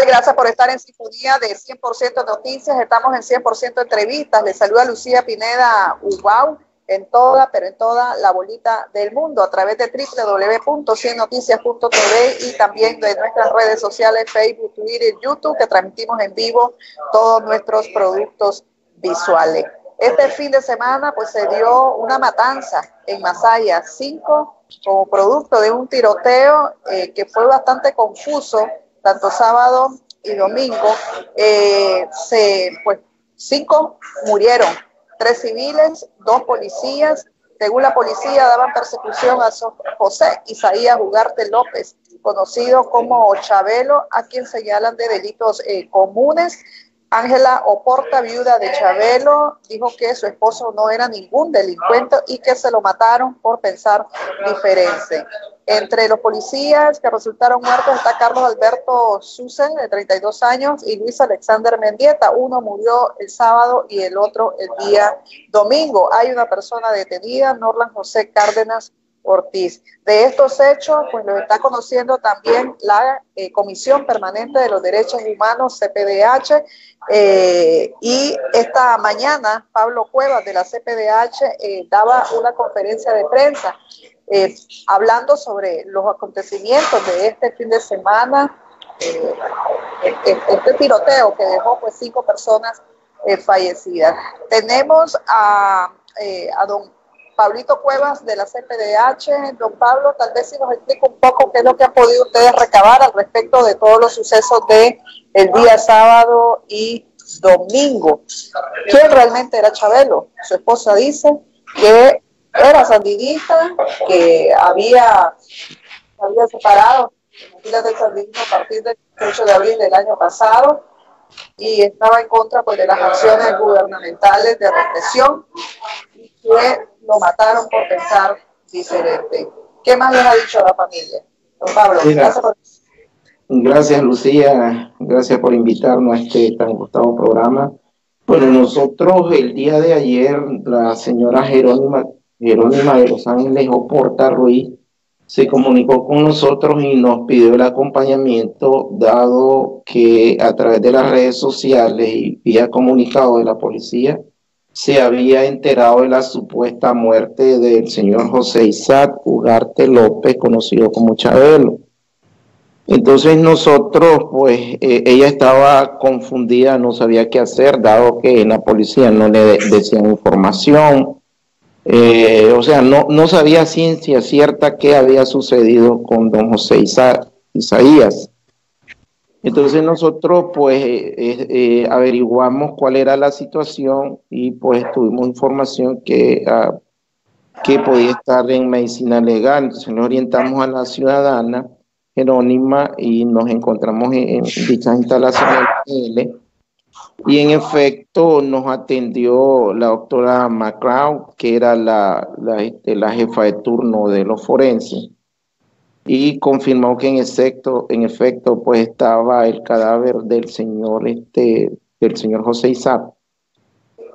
Gracias por estar en sintonía de 100% Noticias. Estamos en 100% Entrevistas. Les saluda Lucía Pineda Ubau en toda, pero en toda la bolita del mundo a través de www.ciennoticias.tv y también de nuestras redes sociales Facebook, Twitter, YouTube, que transmitimos en vivo todos nuestros productos visuales. Este fin de semana pues se dio una matanza en Masaya, cinco como producto de un tiroteo eh, que fue bastante confuso tanto sábado y domingo, eh, se, pues, cinco murieron, tres civiles, dos policías. Según la policía, daban persecución a José Isaías Ugarte López, conocido como Chabelo, a quien señalan de delitos eh, comunes Ángela Oporta, viuda de Chabelo, dijo que su esposo no era ningún delincuente y que se lo mataron por pensar diferente. Entre los policías que resultaron muertos está Carlos Alberto Susen, de 32 años, y Luis Alexander Mendieta. Uno murió el sábado y el otro el día domingo. Hay una persona detenida, Norlan José Cárdenas Ortiz. De estos hechos, pues lo está conociendo también la eh, Comisión Permanente de los Derechos Humanos, CPDH, eh, y esta mañana Pablo Cuevas de la CPDH eh, daba una conferencia de prensa hablando sobre los acontecimientos de este fin de semana, este tiroteo que dejó pues cinco personas fallecidas. Tenemos a, a don Pablito Cuevas de la CPDH. Don Pablo, tal vez si nos explica un poco qué es lo que han podido ustedes recabar al respecto de todos los sucesos de el día sábado y domingo. ¿Quién realmente era Chabelo? Su esposa dice que era sandinista, que había, había separado del sandinismo a partir del 18 de abril del año pasado y estaba en contra pues, de las acciones gubernamentales de represión y que lo mataron por pensar diferente. ¿Qué más les ha dicho la familia? Don Pablo, gracias por... Gracias, Lucía. Gracias por invitarnos a este tan gustado programa. Bueno, nosotros el día de ayer, la señora Jerónima, Jerónima de Los Ángeles Oporta Ruiz se comunicó con nosotros y nos pidió el acompañamiento, dado que a través de las redes sociales y vía comunicado de la policía, se había enterado de la supuesta muerte del señor José Isaac Ugarte López, conocido como Chabelo. Entonces nosotros, pues eh, ella estaba confundida, no sabía qué hacer, dado que en la policía no le decían información. Eh, o sea, no, no sabía ciencia cierta qué había sucedido con don José Isaías. Entonces nosotros pues eh, eh, averiguamos cuál era la situación y pues tuvimos información que, ah, que podía estar en medicina legal. Entonces nos orientamos a la ciudadana Jerónima y nos encontramos en, dichas instalaciones y en efecto nos atendió la doctora McCloud, que era la, la, este, la jefa de turno de los forenses y confirmó que en efecto, en efecto, pues estaba el cadáver del señor, este, del señor José Isaac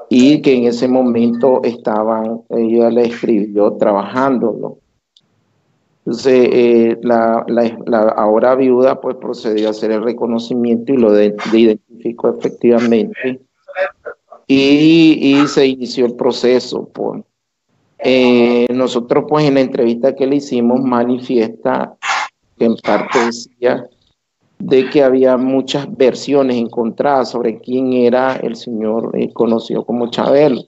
y que en ese momento estaban, ella le escribió trabajándolo. Entonces, eh, la, ahora viuda pues procedió a hacer el reconocimiento y lo efectivamente. Y, se inició el proceso. Por, eh, nosotros pues en la entrevista que le hicimos manifiesta que en parte decía de que había muchas versiones encontradas sobre quién era el señor eh, conocido como Chabelo.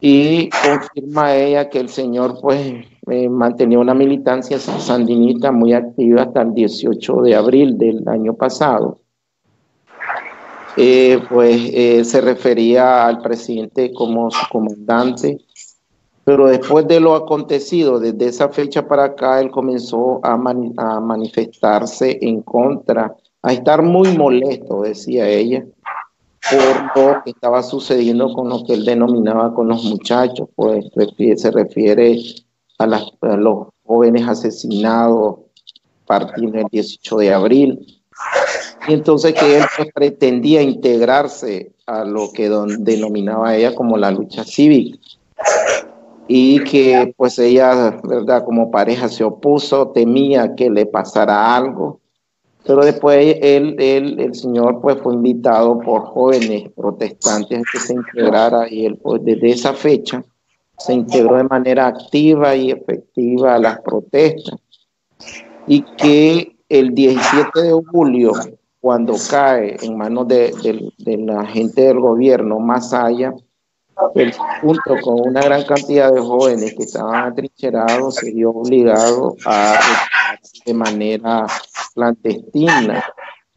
Y confirma ella que el señor pues eh, mantenía una militancia sandinista muy activa hasta el 18 de abril del año pasado. Pues se refería al presidente como su comandante pero después de lo acontecido, desde esa fecha para acá, él comenzó a, manifestarse en contra, a estar muy molesto, decía ella, por lo que estaba sucediendo con lo que él denominaba con los muchachos, pues se refiere a, los jóvenes asesinados a partir del 18 de abril. Y entonces que él pues, pretendía integrarse a lo que denominaba ella como la lucha cívica. Y que pues ella, ¿verdad? Como pareja se opuso, temía que le pasara algo. Pero después él, el señor pues fue invitado por jóvenes protestantes que se integrara y él pues desde esa fecha se integró de manera activa y efectiva a las protestas. Y que el 17 de julio cuando cae en manos de, la gente del gobierno más allá, junto con una gran cantidad de jóvenes que estaban atrincherados, se vio obligado a de manera clandestina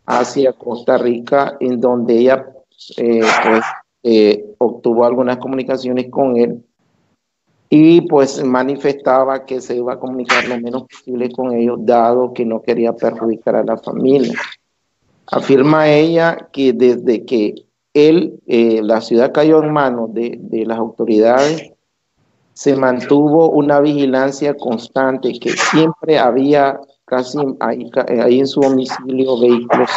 hacia Costa Rica, en donde ella eh, pues, eh, obtuvo algunas comunicaciones con él y pues manifestaba que se iba a comunicar lo menos posible con ellos, dado que no quería perjudicar a la familia. Afirma ella que desde que él, eh, la ciudad cayó en manos de, las autoridades, se mantuvo una vigilancia constante, que siempre había casi ahí, en su domicilio vehículos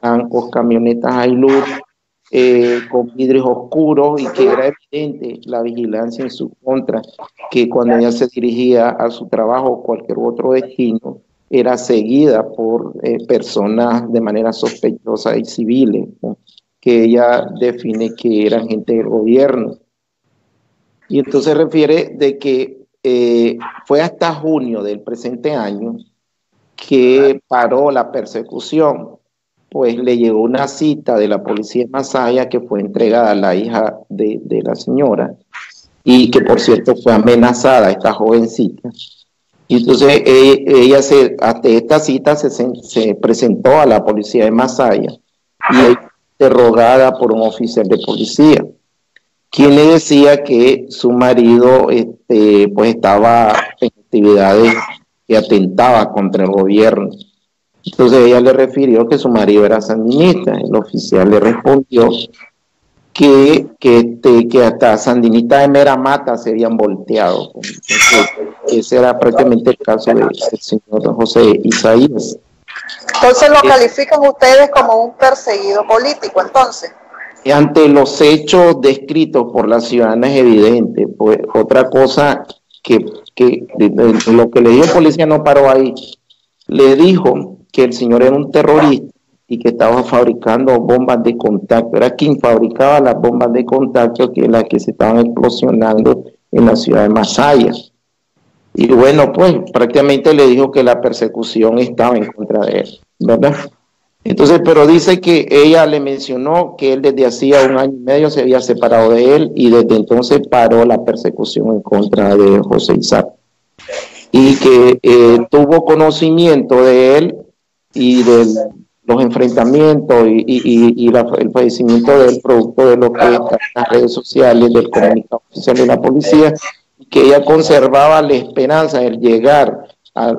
blancos, camionetas Hilux, eh, con vidrios oscuros y que era evidente la vigilancia en su contra, que cuando ella se dirigía a su trabajo o cualquier otro destino, era seguida por eh, personas de manera sospechosa y civiles, que ella define que eran gente del gobierno. Y entonces refiere de que eh, fue hasta junio del presente año que paró la persecución, pues le llegó una cita de la policía de Masaya que fue entregada a la hija de, de la señora y que por cierto fue amenazada esta jovencita y entonces eh, ella, se, hasta esta cita se, se, presentó a la policía de Masaya y interrogada por un oficial de policía, quien le decía que su marido este, pues estaba en actividades que atentaba contra el gobierno. Entonces ella le refirió que su marido era sandinista. El oficial le respondió que, que, este, que hasta Sandinita de Meramata se habían volteado. ese era prácticamente el caso del señor José Isaías. Entonces lo califican ustedes como un perseguido político, entonces. Ante los hechos descritos por la ciudadana es evidente. Pues otra cosa que, que lo que le dio policía no paró ahí. Le dijo que el señor era un terrorista y que estaba fabricando bombas de contacto. Era quien fabricaba las bombas de contacto que las que se estaban explosionando en la ciudad de Masaya. Y bueno, pues prácticamente le dijo que la persecución estaba en contra de él, ¿verdad? Entonces, pero dice que ella le mencionó que él desde hacía un año y medio se había separado de él y desde entonces paró la persecución en contra de José Isaac. Y que eh, tuvo conocimiento de él y del los enfrentamientos y, y el fallecimiento del producto de lo que está en las redes sociales, del comunicado oficial de la policía, que ella conservaba la esperanza de llegar a,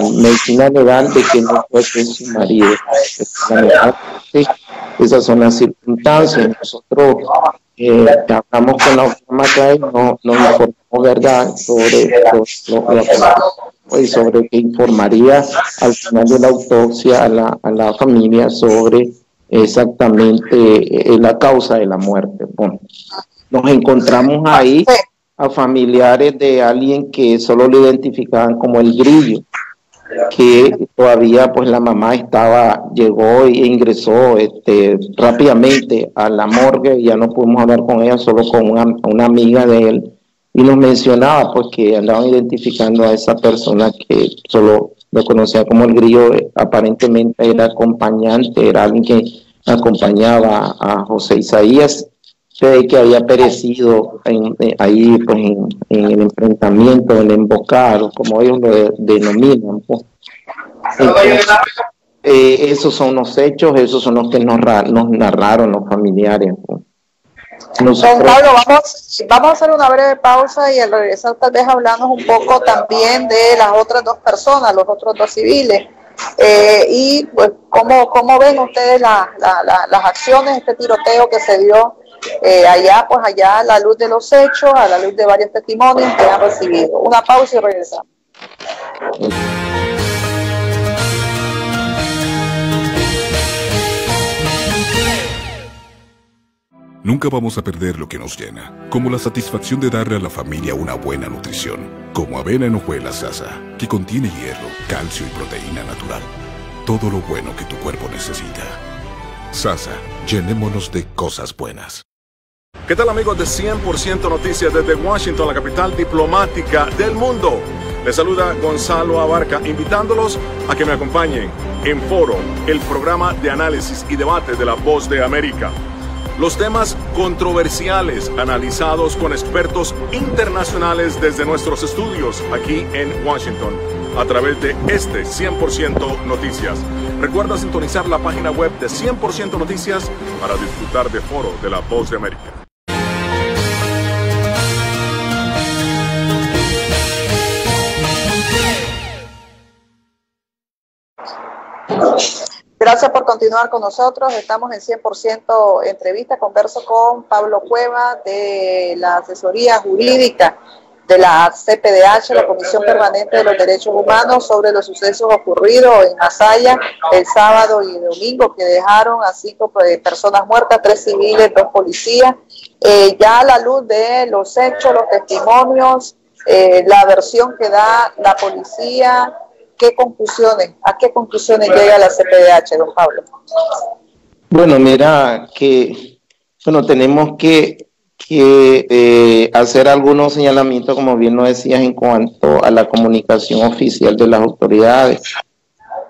medicina legal de que no fuese su marido. Esas son las circunstancias. Nosotros eh, hablamos con la autoridad y no, no informamos verdad sobre lo, y sobre que informaría. Al final de la autopsia a la, a la familia sobre exactamente eh, la causa de la muerte. Bueno, nos encontramos ahí a familiares de alguien que solo lo identificaban como el grillo, que todavía pues la mamá estaba, llegó e ingresó este, rápidamente a la morgue, ya no pudimos hablar con ella, solo con una, una amiga de él, y nos mencionaba pues que andaban identificando a esa persona que solo lo conocía como el grillo, aparentemente era acompañante, era alguien que acompañaba a José Isaías, que había perecido eh, ahí pues, en, el enfrentamiento, en el embocado, como ellos lo denominan. Pues. Eh, esos son los hechos, esos son los que nos, nos narraron los familiares. Pues. Don Pablo, vamos, vamos a hacer una breve pausa y al regresar tal vez hablamos un poco también de las otras dos personas, los otros dos civiles. Eh, y pues, ¿cómo, ¿cómo, ven ustedes la, las acciones, este tiroteo que se dio eh, allá, pues allá a la luz de los hechos, a la luz de varios testimonios que han recibido? Una pausa y regresamos. Nunca vamos a perder lo que nos llena, como la satisfacción de darle a la familia una buena nutrición, como avena en hojuelas sasa, que contiene hierro, calcio y proteína natural. todo lo bueno que tu cuerpo necesita. Sasa, llenémonos de cosas buenas. ¿Qué tal amigos de 100% Noticias desde Washington, la capital diplomática del mundo? Les saluda Gonzalo Abarca, invitándolos a que me acompañen en Foro, el programa de análisis y debate de la Voz de América. Los temas controversiales analizados con expertos internacionales desde nuestros estudios aquí en Washington a través de este 100% Noticias. Recuerda sintonizar la página web de 100% Noticias para disfrutar de Foro de la Voz de América. Gracias por continuar con nosotros. Estamos en 100% entrevista. Converso con Pablo Cueva de la asesoría jurídica de la CPDH, la Comisión Permanente de los Derechos Humanos, sobre los sucesos ocurridos en Masaya el sábado y domingo que dejaron a cinco pues, personas muertas, tres civiles, dos policías. Eh, ya a la luz de los hechos, los testimonios, eh, la versión que da la policía, ¿qué conclusiones, a qué conclusiones llega la CPDH, don Pablo? Bueno, mira que, bueno, tenemos que, que eh, hacer algunos señalamientos, como bien lo decías, en cuanto a la comunicación oficial de las autoridades.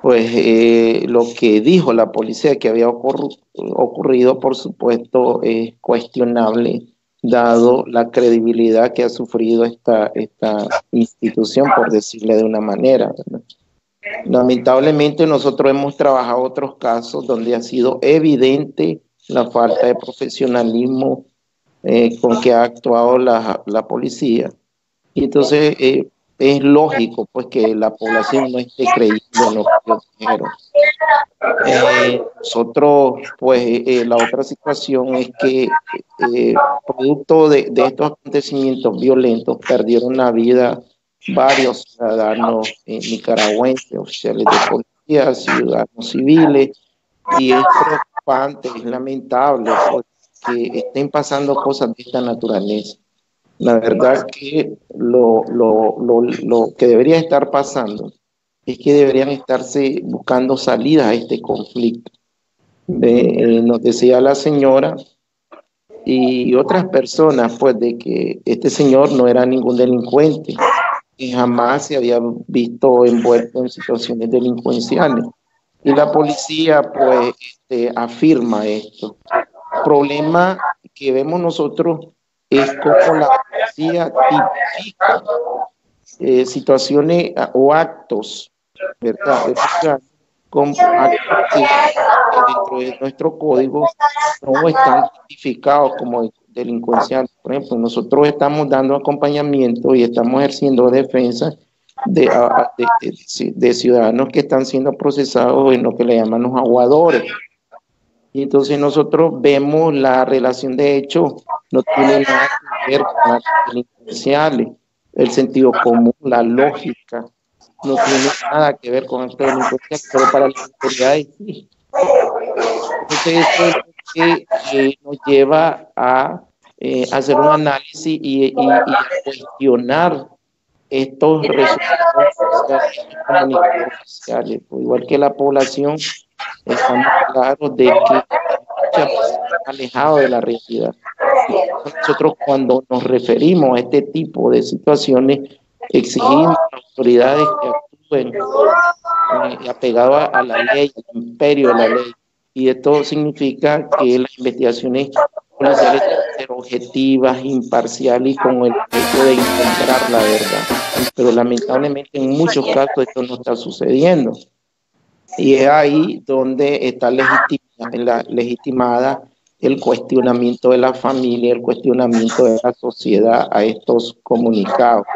Pues eh, lo que dijo la policía que había ocurrido, por supuesto, es cuestionable dado la credibilidad que ha sufrido esta, esta institución, por decirle de una manera. Lamentablemente nosotros hemos trabajado otros casos donde ha sido evidente la falta de profesionalismo eh, con que ha actuado la, la policía. Y entonces eh, es lógico pues que la población no esté creyendo en lo que dijeron. Eh, nosotros, pues la otra situación es que producto de, estos acontecimientos violentos perdieron la vida varios ciudadanos nicaragüenses, oficiales de policía, ciudadanos civiles, y es preocupante, es lamentable pues, que estén pasando cosas de esta naturaleza. La verdad que lo, lo, lo, lo que debería estar pasando es que deberían estarse buscando salidas a este conflicto. Eh, nos decía la señora y otras personas, pues, de que este señor no era ningún delincuente, y jamás se había visto envuelto en situaciones delincuenciales. Y la policía, pues, este, afirma esto. El problema que vemos nosotros es cómo la policía tipifica eh, situaciones o actos, ¿verdad? Con actos que dentro de nuestro código no están tipificados como delincuencial. Por ejemplo, nosotros estamos dando acompañamiento y estamos ejerciendo defensa de, de, ciudadanos que están siendo procesados en lo que le llaman los aguadores. Y entonces nosotros vemos la relación de hecho, no tiene nada que ver con las delincuenciales, el sentido común, la lógica, no tiene nada que ver con actos delincuenciales, pero para las autoridades sí. Entonces, eso es que nos lleva a eh, hacer un análisis y, y, cuestionar estos resultados sociales, pues, igual que la población, estamos claros de que alejado de la realidad. Nosotros cuando nos referimos a este tipo de situaciones, exigimos a las autoridades que actúen eh, apegados a la ley, al imperio de la ley, y esto significa que las investigaciones policiales deben ser objetivas, imparciales y con el objetivo de encontrar la verdad. Pero lamentablemente en muchos casos esto no está sucediendo. Y es ahí donde está legitimada, legitimada el cuestionamiento de la familia, el cuestionamiento de la sociedad a estos comunicados.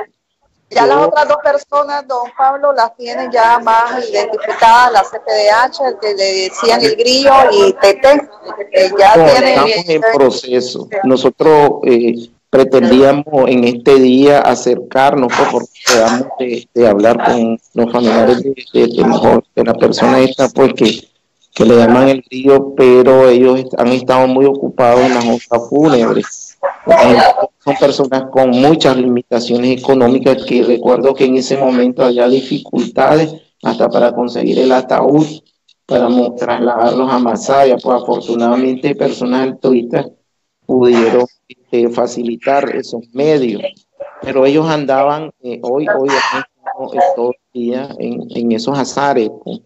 Ya las otras dos personas, don Pablo, las tienen ya más identificadas, la CPDH, el que le decían el grillo y Tete. Eh, ya Estamos en proceso. Nosotros eh, pretendíamos en este día acercarnos, pues, porque quedamos de, hablar con los familiares de, de, la persona esta, pues que, le llaman el grillo, pero ellos han estado muy ocupados en las hojas fúnebres son personas con muchas limitaciones económicas que recuerdo que en ese momento había dificultades hasta para conseguir el ataúd para trasladarlos a Masaya. Pues afortunadamente personas altruistas pudieron este, facilitar esos medios, pero ellos andaban eh, hoy, hoy todo el día en, en esos azares. Pues.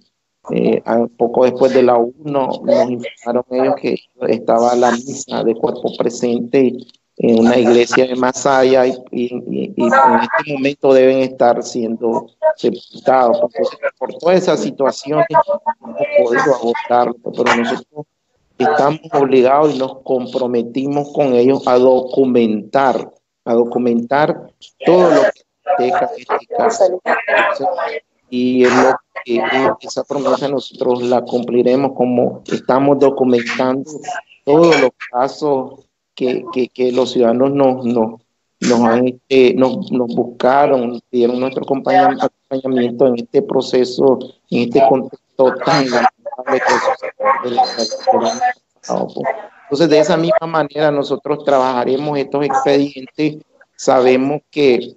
Eh, poco después de la 1 nos informaron ellos que estaba la misa de cuerpo presente en una iglesia de Masaya y, y, en este momento deben estar siendo sepultados. por todas esas situaciones no hemos podido agotarlo, pero nosotros estamos obligados y nos comprometimos con ellos a documentar, a documentar todo lo que deja este caso. Y que esa promesa nosotros la cumpliremos como estamos documentando todos los casos que, que, los ciudadanos nos, nos, nos, han, este, nos, nos buscaron, dieron nuestro acompañamiento en este proceso, en este contexto tan lamentable Entonces, de esa misma manera, nosotros trabajaremos estos expedientes. Sabemos que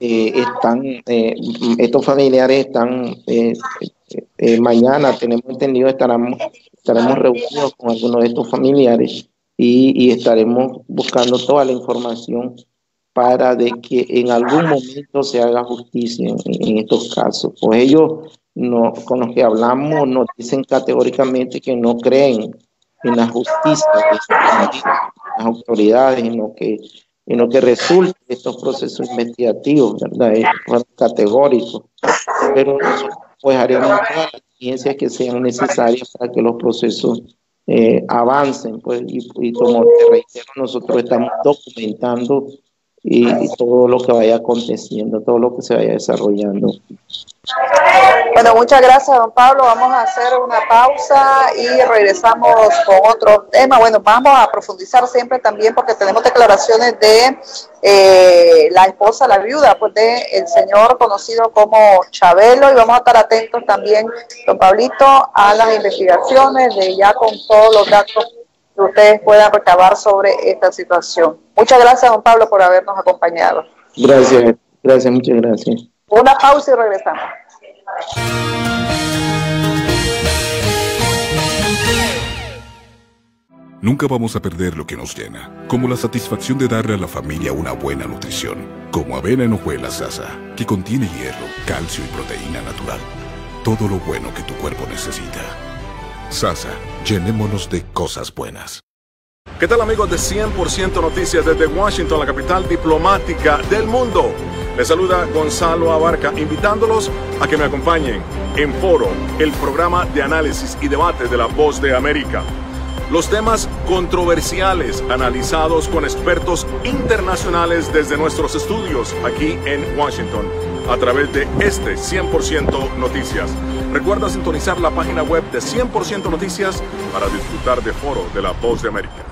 eh, están, eh, estos familiares están, eh, mañana tenemos entendido, estaremos, estaremos reunidos con algunos de estos familiares y, estaremos buscando toda la información para de que en algún momento se haga justicia en, estos casos. Pues ellos no, con los que hablamos nos dicen categóricamente que no creen en la justicia de las autoridades, en lo que en lo que resulte de estos procesos investigativos, ¿verdad? Es categórico. Pero pues haremos todas las ciencias que sean necesarias para que los procesos eh, avancen, pues, y, y, como te reitero, nosotros estamos documentando y, todo lo que vaya aconteciendo, todo lo que se vaya desarrollando. Bueno, muchas gracias, don Pablo. Vamos a hacer una pausa y regresamos con otro tema. Bueno, vamos a profundizar siempre también porque tenemos declaraciones de eh, la esposa, la viuda, pues de el señor conocido como Chabelo y vamos a estar atentos también, don Pablito, a las investigaciones de ya con todos los datos que ustedes puedan recabar sobre esta situación. Muchas gracias, don Pablo, por habernos acompañado. Gracias, gracias, muchas gracias. Una pausa y regresamos. Nunca vamos a perder lo que nos llena, como la satisfacción de darle a la familia una buena nutrición, como avena en hojuelas sasa, que contiene hierro, calcio y proteína natural. Todo lo bueno que tu cuerpo necesita. Sasa, llenémonos de cosas buenas. ¿Qué tal amigos de 100% Noticias desde Washington, la capital diplomática del mundo? Les saluda Gonzalo Abarca, invitándolos a que me acompañen en Foro, el programa de análisis y debate de la Voz de América. Los temas controversiales analizados con expertos internacionales desde nuestros estudios aquí en Washington a través de este 100% Noticias. Recuerda sintonizar la página web de 100% Noticias para disfrutar de Foro de la Voz de América.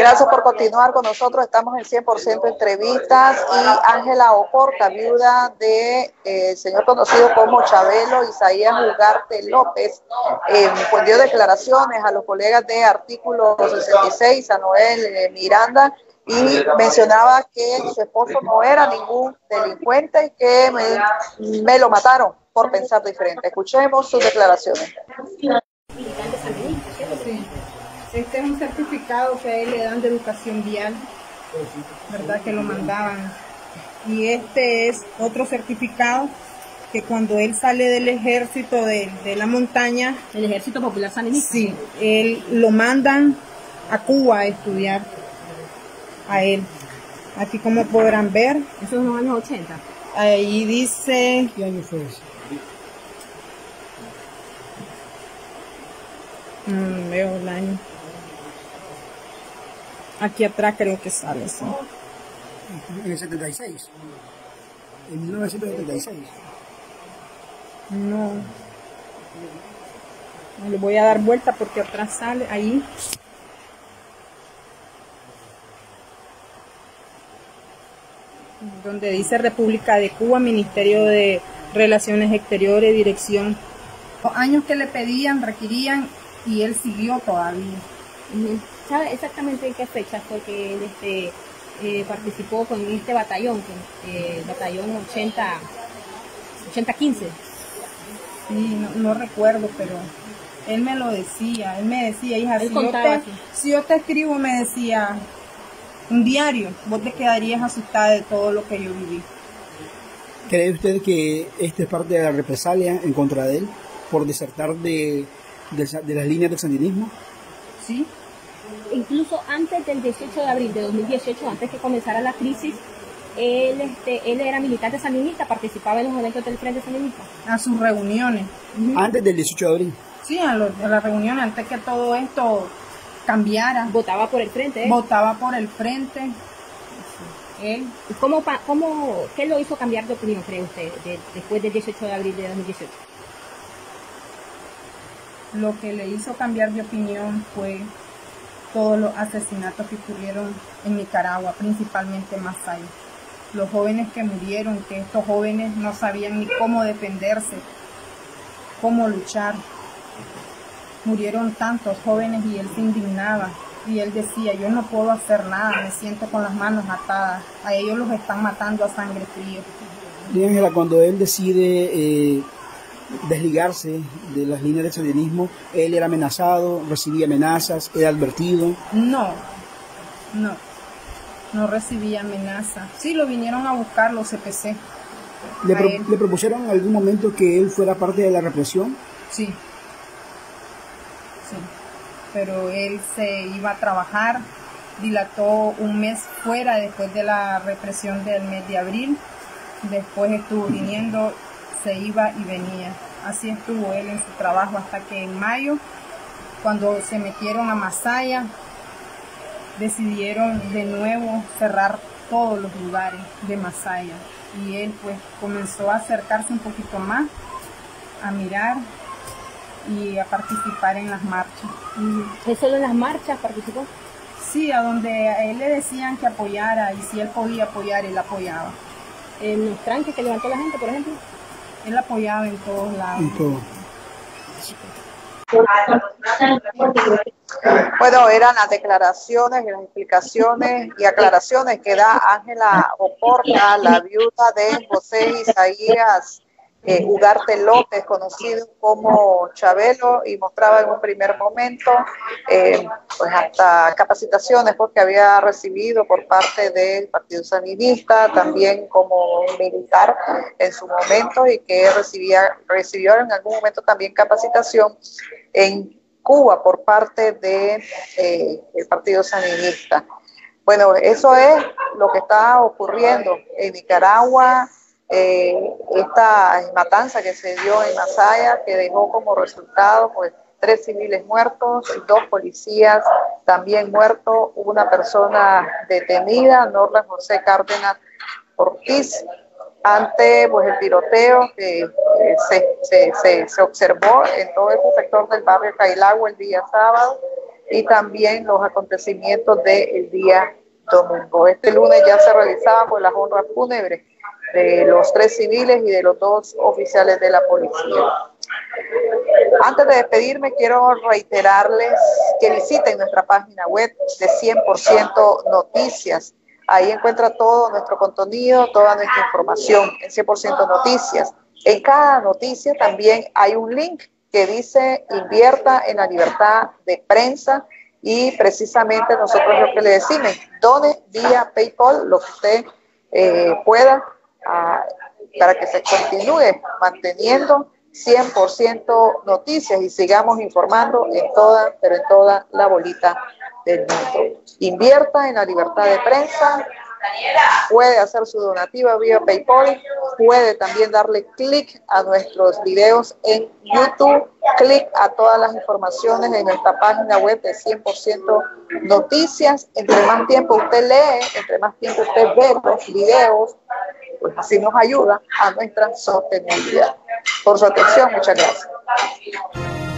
Gracias por continuar con nosotros. Estamos en 100% entrevistas y Ángela Oporta, viuda de eh, señor conocido como Chabelo Isaías Ugarte López, eh, pues dio declaraciones a los colegas de artículo 66, a Noel eh, Miranda, y mencionaba que su esposo no era ningún delincuente y que me, me lo mataron por pensar diferente. Escuchemos sus declaraciones. Este es un certificado que a él le dan de educación vial, ¿verdad? Que lo mandaban. Y este es otro certificado que cuando él sale del ejército de, la montaña... ¿El ejército popular sandinista? Sí, él lo mandan a Cuba a estudiar a él. Aquí como podrán ver. Eso es en los años 80. Ahí dice... ¿Qué año fue eso? Mm, veo el año. Aquí atrás creo que sale, sí. En el 76. En 1976. No. Le voy a dar vuelta porque atrás sale ahí. Donde dice República de Cuba, Ministerio de Relaciones Exteriores, Dirección. Los años que le pedían, requerían y él siguió todavía. ¿Sabe exactamente en qué fecha fue que él este, eh, participó con este batallón, con, eh, batallón 80, 8015? Sí, no, no recuerdo, pero él me lo decía, él me decía, hija, Él si yo, te, aquí. si yo te escribo, me decía, un diario, vos te quedarías asustada de todo lo que yo viví. ¿Cree usted que esto es parte de la represalia en contra de él por desertar de, de, de las líneas del sandinismo? ¿Sí? Incluso antes del 18 de abril de 2018, antes que comenzara la crisis, él, este, él era militante sandinista, participaba en los eventos del Frente Sandinista. A sus reuniones. Antes del 18 de abril. Sí, a, lo- a las reuniones, antes que todo esto cambiara. Votaba por el Frente. ¿eh? Votaba por el frente. Él, ¿Y ¿Cómo, pa- cómo, ¿Qué lo hizo cambiar de opinión, cree usted, de- después del 18 de abril de 2018? lo que le hizo cambiar de opinión fue todos los asesinatos que ocurrieron en Nicaragua, principalmente en Masaya. Los jóvenes que murieron, que estos jóvenes no sabían ni cómo defenderse, cómo luchar. Murieron tantos jóvenes y él se indignaba y él decía, yo no puedo hacer nada, me siento con las manos atadas, a ellos los están matando a sangre fría. Ángela, cuando él decide eh, desligarse de las líneas del sandinismo, él era amenazado, recibía amenazas, era advertido. No, no, no recibí amenaza. Sí, lo vinieron a buscar los CPC. ¿Le, pro- él. le propusieron en algún momento que él fuera parte de la represión? Sí, sí. Pero él se iba a trabajar, dilató un mes fuera después de la represión del mes de abril. Después estuvo viniendo, se iba y venía. Así estuvo él en su trabajo hasta que en mayo, cuando se metieron a Masaya, decidieron de nuevo cerrar todos los lugares de Masaya. Y él pues comenzó a acercarse un poquito más, a mirar y a participar en las marchas. ¿Él solo en las marchas participó? Sí, a donde a él le decían que apoyara y si él podía apoyar, él apoyaba. En los tranques que levantó la gente, por ejemplo. Él apoyaba en todos lados. Todo. Bueno, eran las declaraciones, las explicaciones y aclaraciones que da Ángela Oporta, la viuda de José Isaías eh, Ugarte López, conocido como Chabelo, y mostraba en un primer momento eh, pues hasta capacitaciones porque había recibido por parte del Partido Sandinista, también como militar en su momento, y que recibía, recibió en algún momento también capacitación en Cuba por parte del de, el Partido Sandinista. Bueno, eso es lo que está ocurriendo en Nicaragua, eh, esta matanza que se dio en Masaya, que dejó como resultado pues tres civiles muertos, dos policías también muertos, una persona detenida, Norla José Cárdenas Ortiz, ante pues, el tiroteo que eh, se, se, se, se, observó en todo este sector del barrio Cailagua el día sábado y también los acontecimientos del día domingo. Este lunes ya se realizaban pues, las honras fúnebres de los tres civiles y de los dos oficiales de la policía. Antes de despedirme, quiero reiterarles que visiten nuestra página web de 100% Noticias. Ahí encuentra todo nuestro contenido, toda nuestra información en 100% Noticias. En cada noticia también hay un link que dice invierta en la libertad de prensa y precisamente nosotros lo que le decimos, done vía PayPal lo que usted eh, pueda ah, para que se continúe manteniendo 100% noticias y sigamos informando en toda, pero en toda la bolita del mundo. Invierta en la libertad de prensa, puede hacer su donativa vía PayPal, puede también darle clic a nuestros videos en YouTube, clic a todas las informaciones en nuestra página web de 100% noticias. Entre más tiempo usted lee, entre más tiempo usted ve los videos, pues así nos ayuda a nuestra sostenibilidad. Por su atención, muchas gracias.